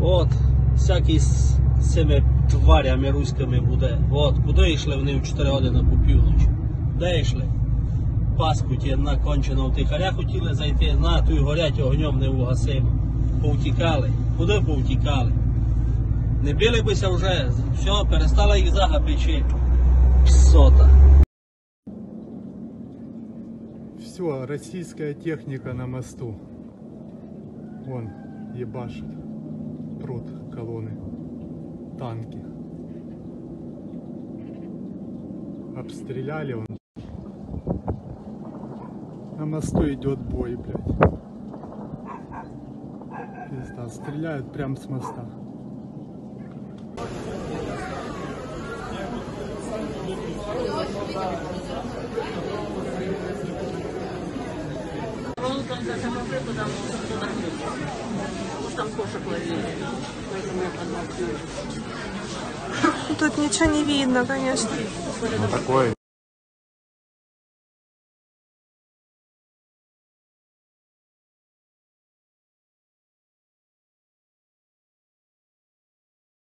От, всякі з цими тварями руськими буде. От, куди йшли вони в 4 години по півночі? Де йшли? Паскуті на конченого тихаря хотіли зайти, на ту й горять огнем не угасимо. Повтікали. Куди повтікали? Не били бися вже, все, перестала їх загапичи. Псота. Все, российская техника на мосту. Вон, ебашит. Прут колонны. Танки. Обстреляли он. На мосту идет бой, блядь. Пизда, стреляют прям с моста. Он там за кафе туда туда Может там кошек ловили. Поэтому я подумала, Тут ничего не видно, конечно. Ну такое